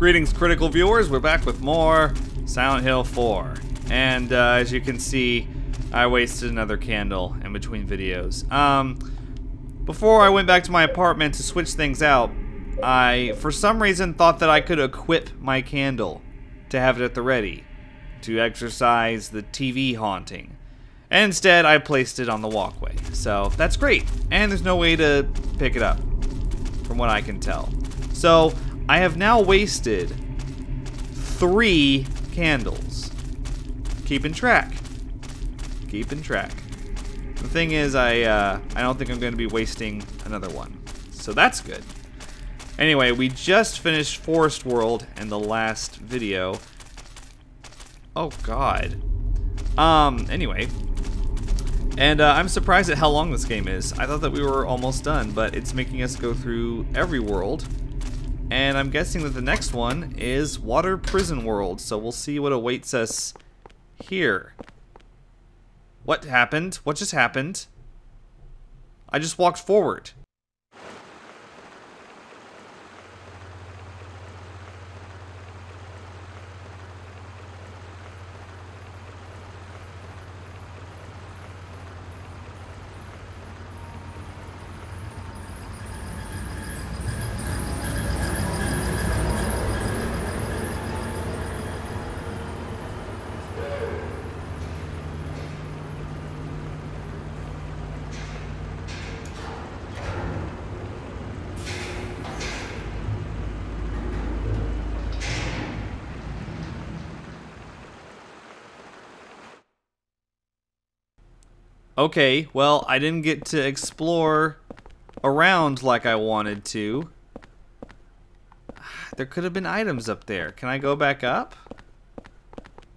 Greetings, critical viewers. We're back with more Silent Hill 4. And uh, as you can see, I wasted another candle in between videos. Um, before I went back to my apartment to switch things out, I, for some reason, thought that I could equip my candle to have it at the ready to exercise the TV haunting. And instead, I placed it on the walkway. So that's great. And there's no way to pick it up, from what I can tell. So I have now wasted three candles. Keeping track. Keeping track. The thing is, I uh, I don't think I'm going to be wasting another one. So that's good. Anyway, we just finished Forest World in the last video. Oh god. Um, anyway. And uh, I'm surprised at how long this game is. I thought that we were almost done, but it's making us go through every world. And I'm guessing that the next one is Water Prison World, so we'll see what awaits us here. What happened? What just happened? I just walked forward. Okay, well, I didn't get to explore around like I wanted to. There could have been items up there. Can I go back up?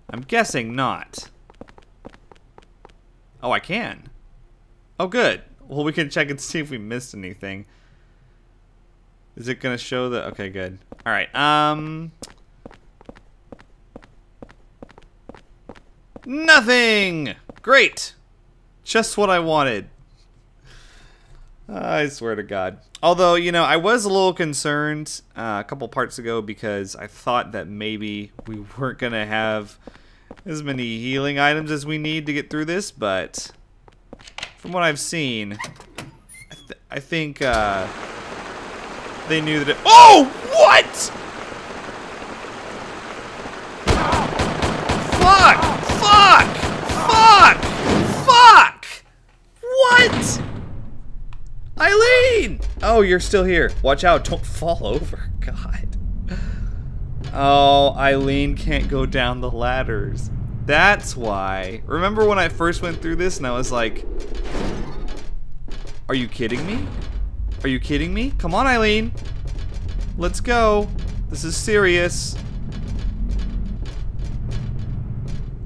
I'm guessing not. Oh, I can. Oh, good. Well, we can check and see if we missed anything. Is it going to show the... Okay, good. Alright, um... Nothing! Great! Just what I wanted. I swear to God. Although, you know, I was a little concerned uh, a couple parts ago because I thought that maybe we weren't going to have as many healing items as we need to get through this, but from what I've seen, I, th I think uh, they knew that it- OH! WHAT?! Oh, you're still here. Watch out, don't fall over. God. Oh, Eileen can't go down the ladders. That's why. Remember when I first went through this and I was like, Are you kidding me? Are you kidding me? Come on, Eileen. Let's go. This is serious.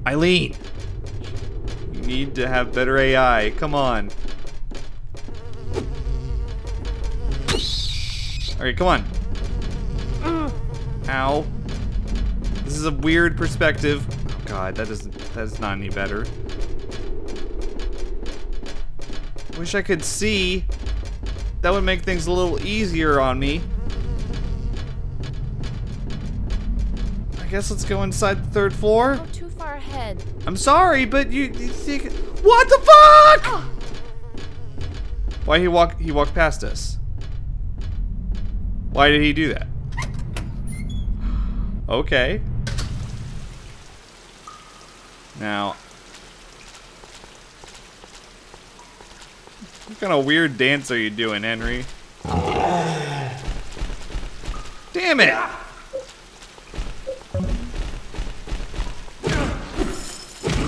Eileen! You need to have better AI. Come on. Alright, come on. Ow. This is a weird perspective. Oh god, that isn't that is not any better. Wish I could see. That would make things a little easier on me. I guess let's go inside the third floor. Go too far ahead. I'm sorry, but you, you think What the fuck? Ah! Why he walk he walked past us? Why did he do that? Okay. Now What kind of weird dance are you doing, Henry? Damn it!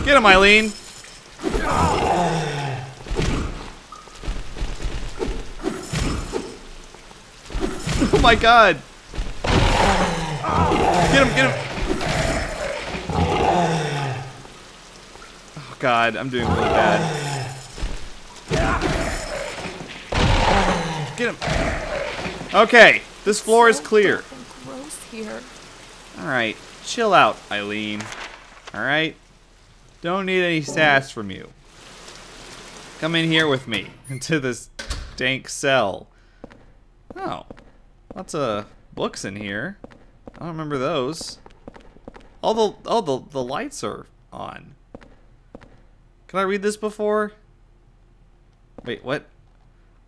Get him, Eileen! Oh my god! Get him, get him! Oh god, I'm doing really bad. Get him! Okay, this floor is clear. Alright, chill out, Eileen. Alright? Don't need any sass from you. Come in here with me, into this dank cell. Oh, lots of books in here. I don't remember those. All the oh the the lights are on. Can I read this before? Wait, what?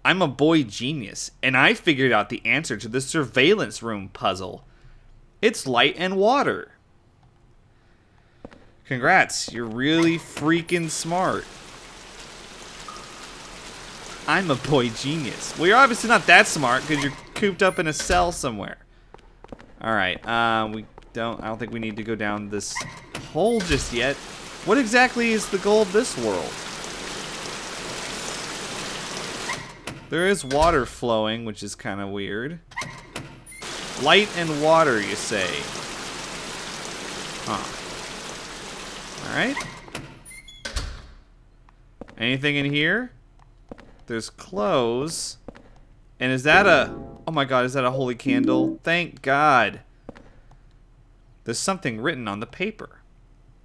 I'm a boy genius, and I figured out the answer to the surveillance room puzzle. It's light and water. Congrats, you're really freaking smart. I'm a boy genius. Well, you're obviously not that smart because you're cooped up in a cell somewhere. All right, um, we don't. I don't think we need to go down this hole just yet. What exactly is the goal of this world? There is water flowing, which is kind of weird. Light and water, you say? Huh. Alright. Anything in here? There's clothes. And is that a... Oh my god, is that a holy candle? Thank god. There's something written on the paper.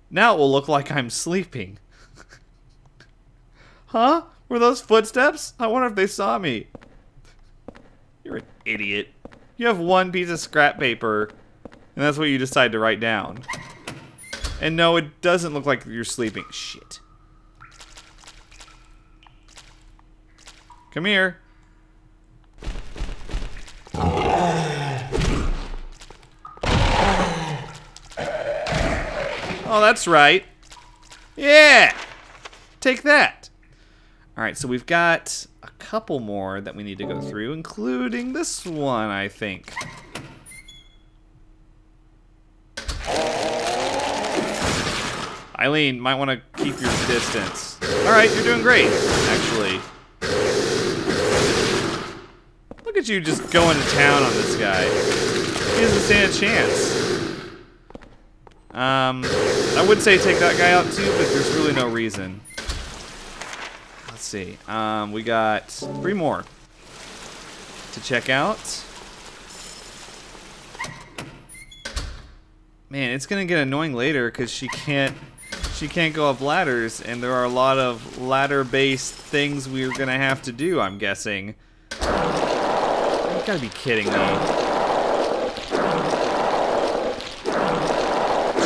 Now it will look like I'm sleeping. huh? Were those footsteps? I wonder if they saw me. You're an idiot. You have one piece of scrap paper, and that's what you decide to write down. And no, it doesn't look like you're sleeping. Shit. Come here. Oh, that's right. Yeah! Take that. Alright, so we've got a couple more that we need to go through, including this one, I think. Eileen, might want to keep your distance. Alright, you're doing great, actually. Look you just going to town on this guy. He doesn't stand a chance. Um, I would say take that guy out too, but there's really no reason. Let's see. Um, we got three more to check out. Man, it's gonna get annoying later because she can't she can't go up ladders, and there are a lot of ladder-based things we're gonna have to do. I'm guessing. Gotta be kidding me.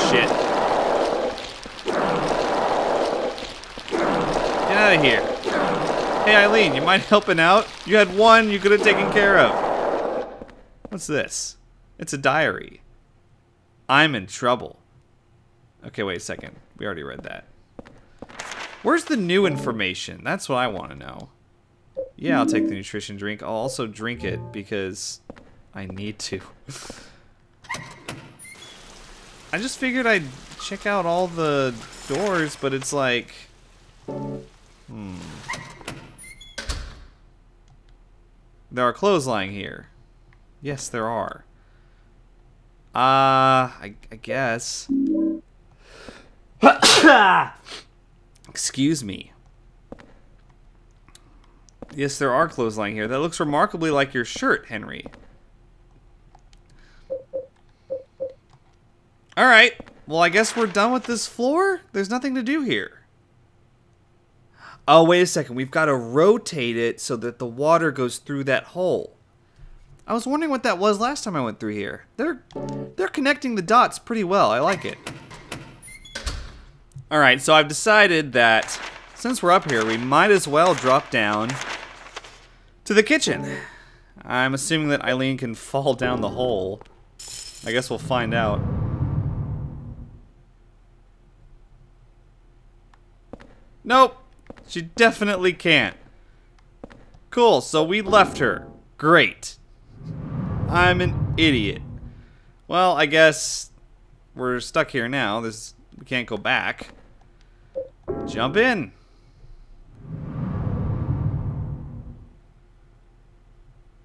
Shit. Get out of here. Hey Eileen, you mind helping out? You had one you could have taken care of. What's this? It's a diary. I'm in trouble. Okay, wait a second. We already read that. Where's the new information? That's what I want to know. Yeah, I'll take the nutrition drink. I'll also drink it because I need to. I just figured I'd check out all the doors, but it's like... Hmm. There are clothes lying here. Yes, there are. Uh, I, I guess. Excuse me. Yes, there are clothes lying here. That looks remarkably like your shirt, Henry. Alright. Well, I guess we're done with this floor? There's nothing to do here. Oh, wait a second. We've got to rotate it so that the water goes through that hole. I was wondering what that was last time I went through here. They're they're connecting the dots pretty well. I like it. All right, so I've decided that since we're up here, we might as well drop down to the kitchen. I'm assuming that Eileen can fall down the hole. I guess we'll find out. Nope. She definitely can't. Cool, so we left her. Great. I'm an idiot. Well, I guess we're stuck here now. This we can't go back. Jump in.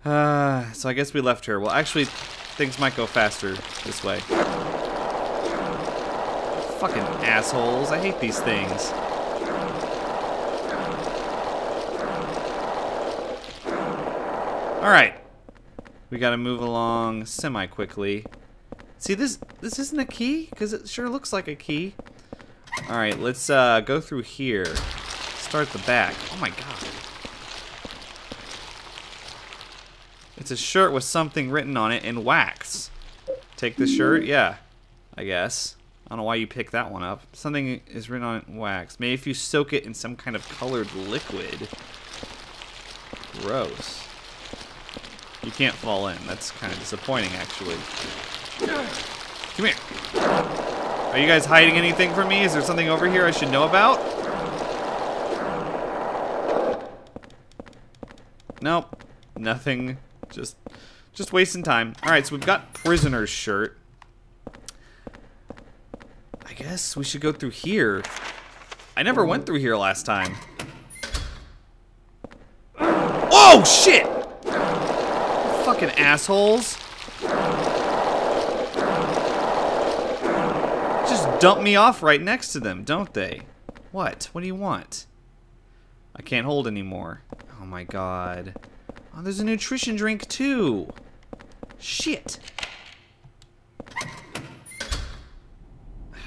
Uh, so I guess we left her. Well, actually, things might go faster this way. Fucking assholes. I hate these things. Alright. We gotta move along semi-quickly. See, this this isn't a key? Because it sure looks like a key. Alright, let's uh, go through here. Start the back. Oh my god. It's a shirt with something written on it in wax. Take the shirt? Yeah, I guess. I don't know why you picked that one up. Something is written on it in wax. Maybe if you soak it in some kind of colored liquid. Gross. You can't fall in. That's kind of disappointing, actually. Come here. Are you guys hiding anything from me? Is there something over here I should know about? Nope. Nothing. Just just wasting time. Alright, so we've got prisoner's shirt. I guess we should go through here. I never went through here last time. Oh shit! Fucking assholes. Just dump me off right next to them, don't they? What? What do you want? I can't hold anymore. Oh my god. Oh, there's a nutrition drink too. Shit.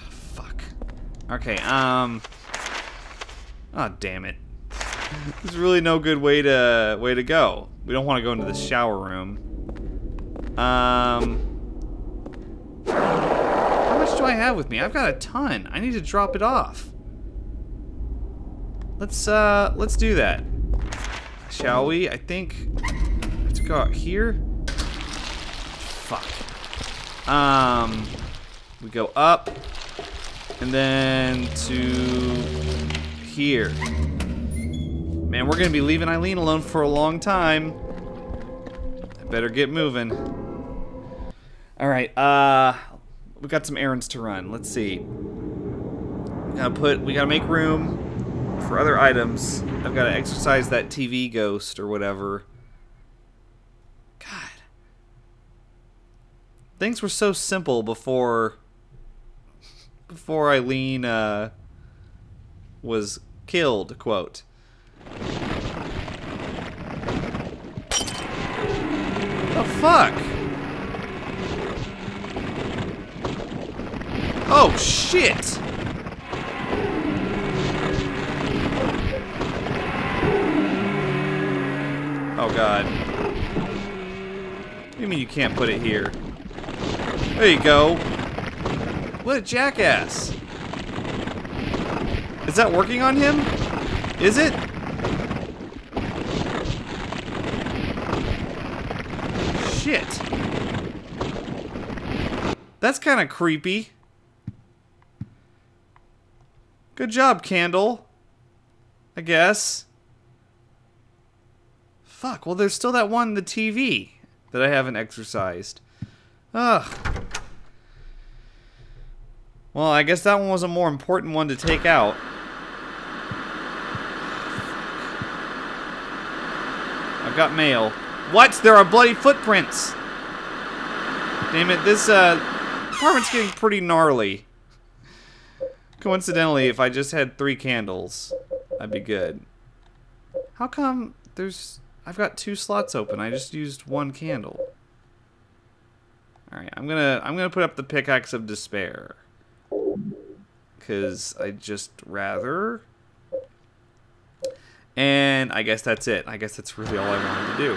Fuck. Okay, um. Oh, damn it. There's really no good way to way to go. We don't want to go into the shower room. Um. How much do I have with me? I've got a ton. I need to drop it off. Let's uh let's do that. Shall we? I think to go out here. Fuck. Um we go up and then to here. Man, we're gonna be leaving Eileen alone for a long time. I better get moving. Alright, uh we got some errands to run. Let's see. We gotta put we gotta make room for other items. I've got to exercise that TV ghost or whatever. God. Things were so simple before before Eileen uh, was killed, quote. The fuck? Oh shit! Oh god. What do you mean you can't put it here? There you go. What a jackass. Is that working on him? Is it? Shit. That's kind of creepy. Good job, Candle. I guess. Fuck, well there's still that one, the TV, that I haven't exercised. Ugh. Well, I guess that one was a more important one to take out. I've got mail. What? There are bloody footprints! Damn it, this, uh, apartment's getting pretty gnarly. Coincidentally, if I just had three candles, I'd be good. How come there's I've got two slots open. I just used one candle. Alright, I'm gonna I'm gonna put up the pickaxe of despair. Cause I just rather. And I guess that's it. I guess that's really all I wanted to do.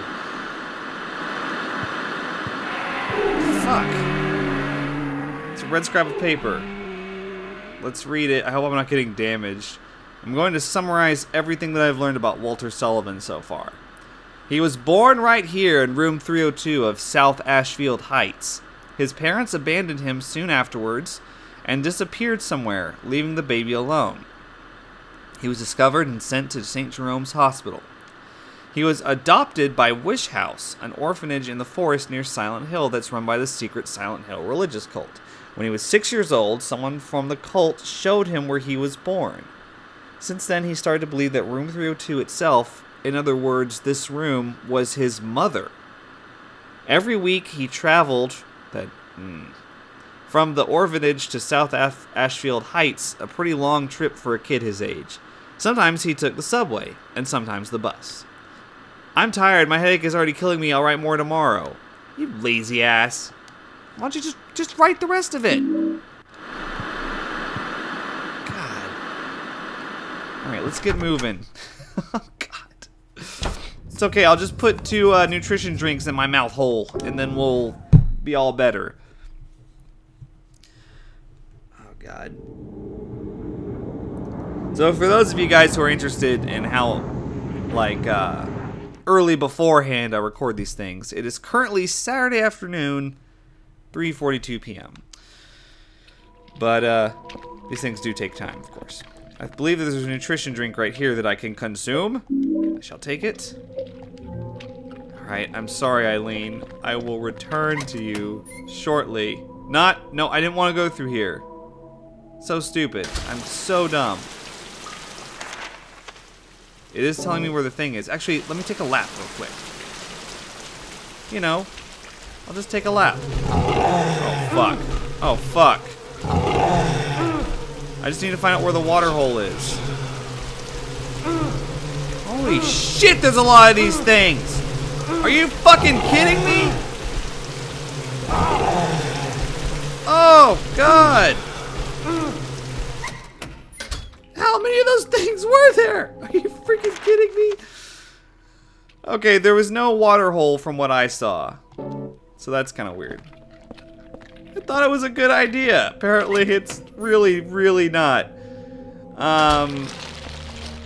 Fuck. It's a red scrap of paper. Let's read it. I hope I'm not getting damaged. I'm going to summarize everything that I've learned about Walter Sullivan so far. He was born right here in room 302 of South Ashfield Heights. His parents abandoned him soon afterwards and disappeared somewhere, leaving the baby alone. He was discovered and sent to St. Jerome's Hospital. He was adopted by Wish House, an orphanage in the forest near Silent Hill that's run by the secret Silent Hill religious cult. When he was six years old, someone from the cult showed him where he was born. Since then, he started to believe that Room 302 itself in other words, this room was his mother. Every week he traveled that mm, from the orphanage to South Ashfield Heights, a pretty long trip for a kid his age. Sometimes he took the subway, and sometimes the bus. I'm tired. My headache is already killing me. I'll write more tomorrow. You lazy ass. Why don't you just just write the rest of it? God. All right, let's get moving. it's okay, I'll just put two uh, nutrition drinks in my mouth hole, and then we'll be all better. Oh, God. So for those of you guys who are interested in how, like, uh, early beforehand I record these things, it is currently Saturday afternoon, 3:42 p.m. But uh, these things do take time, of course. I believe there's a nutrition drink right here that I can consume. I shall take it. Alright, I'm sorry, Eileen. I will return to you shortly. Not, no, I didn't want to go through here. So stupid. I'm so dumb. It is telling me where the thing is. Actually, let me take a lap real quick. You know, I'll just take a lap. Oh, fuck. Oh, fuck. I just need to find out where the water hole is. Holy shit, there's a lot of these things! Are you fucking kidding me? Oh, God! How many of those things were there? Are you freaking kidding me? Okay, there was no water hole from what I saw. So that's kind of weird. I thought it was a good idea. Apparently it's really, really not. Um,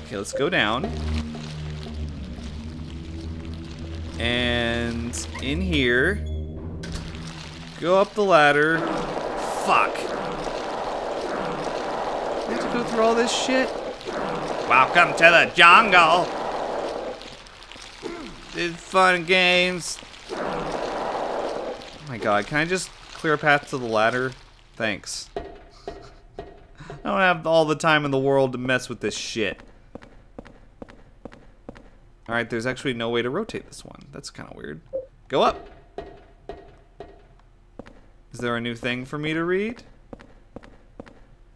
okay, let's go down. And in here, go up the ladder. Fuck. We have to go through all this shit? Welcome to the jungle. Did fun games. Oh my god, can I just clear a path to the ladder? Thanks. I don't have all the time in the world to mess with this shit. Alright, there's actually no way to rotate this one. That's kind of weird. Go up! Is there a new thing for me to read?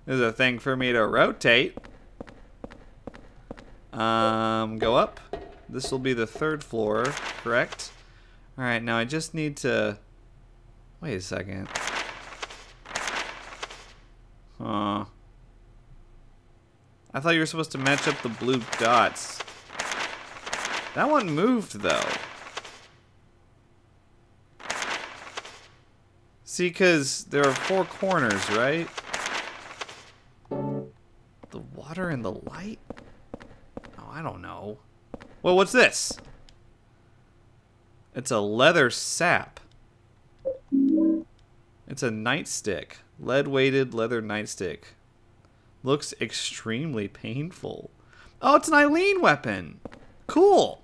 There's a thing for me to rotate. Um, go up. This will be the third floor, correct? Alright, now I just need to... Wait a second. Huh. I thought you were supposed to match up the blue dots. That one moved, though. See, because there are four corners, right? The water and the light? Oh, I don't know. Well, what's this? It's a leather sap. It's a nightstick. Lead-weighted leather nightstick. Looks extremely painful. Oh, it's an Eileen weapon. Cool.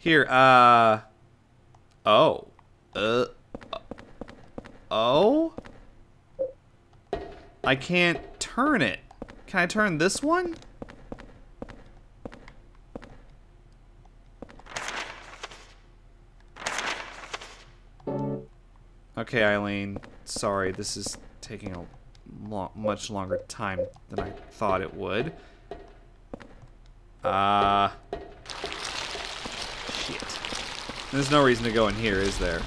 Here, uh... Oh. Uh... Oh? I can't turn it. Can I turn this one? Okay, Eileen. Sorry, this is taking a lo much longer time than I thought it would. Uh... There's no reason to go in here, is there?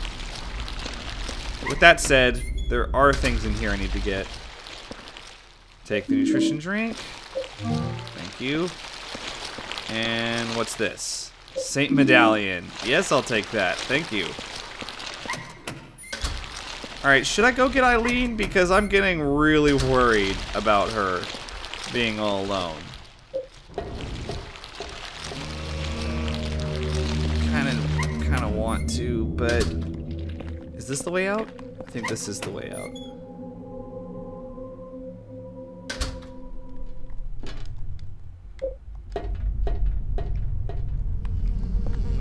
With that said, there are things in here I need to get. Take the nutrition drink. Thank you. And what's this? Saint Medallion. Yes, I'll take that. Thank you. Alright, should I go get Eileen? Because I'm getting really worried about her being all alone. Want to, but is this the way out? I think this is the way out.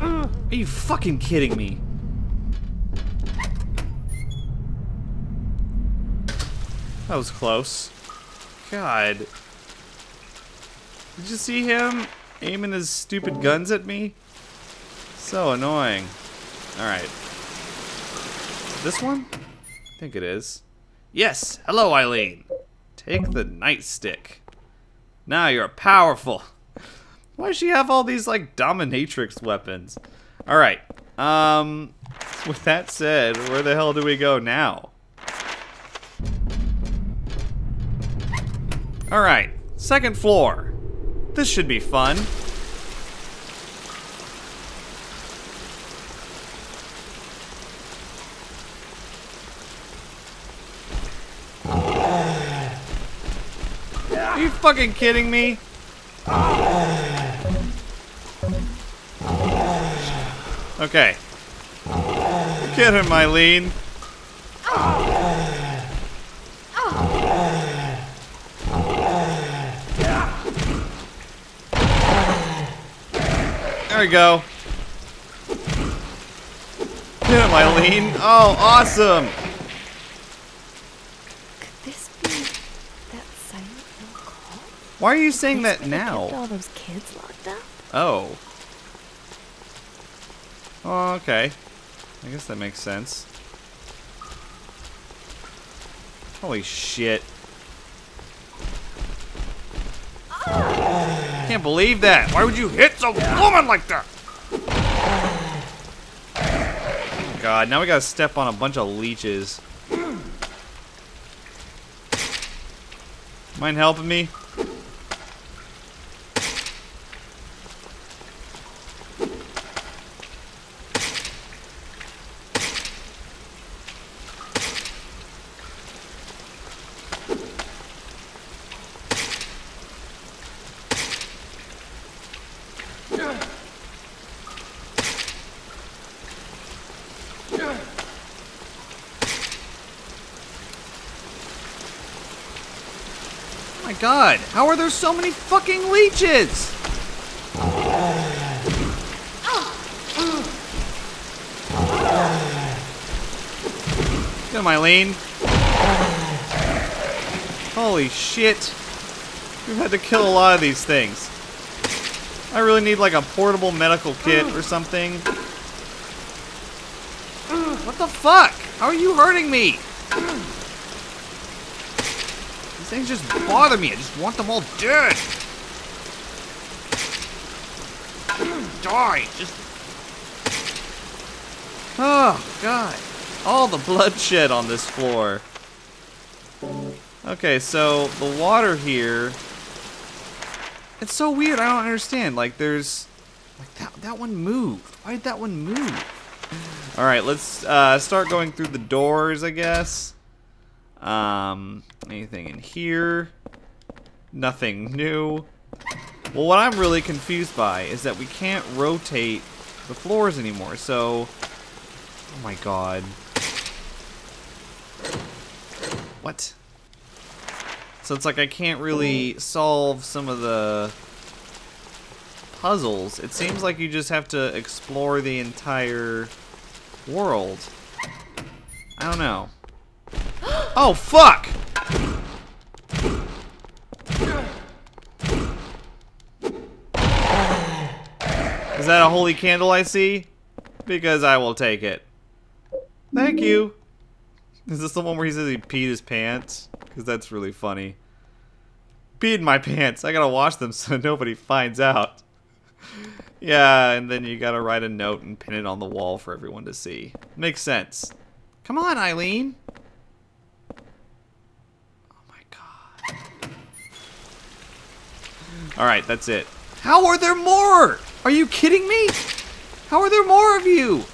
Are you fucking kidding me? That was close. God. Did you see him aiming his stupid guns at me? So annoying. Alright. This one? I think it is. Yes! Hello, Eileen! Take the nightstick. Now you're powerful. Why does she have all these, like, dominatrix weapons? Alright. Um, with that said, where the hell do we go now? Alright, second floor. This should be fun. Fucking kidding me? Okay. Get him, Eileen. There we go. Get him, Eileen. Oh, awesome. Could this be that Silent Hill call? Why are you saying that where they kept now? all those kids locked up? Oh. Oh, okay. I guess that makes sense. Holy shit. I Can't believe that. Why would you hit a woman like that? Oh God, now we gotta step on a bunch of leeches. Mind helping me? God, how are there so many fucking leeches? Him, Eileen. Holy shit. We've had to kill a lot of these things. I really need like a portable medical kit or something. What the fuck? How are you hurting me? Things just bother me. I just want them all dead. Die. Just. Oh, God. All the bloodshed on this floor. Okay, so the water here. It's so weird. I don't understand. Like, there's. Like, that, that one moved. Why did that one move? Alright, let's uh, start going through the doors, I guess. Um, anything in here? Nothing new. Well, what I'm really confused by is that we can't rotate the floors anymore, so... Oh my god. What? So it's like I can't really solve some of the puzzles. It seems like you just have to explore the entire world. I don't know. Oh, fuck! Is that a holy candle I see? Because I will take it. Thank you. Is this the one where he says he peed his pants? Because that's really funny. Peed in my pants. I gotta wash them so nobody finds out. Yeah, and then you gotta write a note and pin it on the wall for everyone to see. Makes sense. Come on, Eileen. Oh my god. Alright, that's it. How are there more? Are you kidding me? How are there more of you?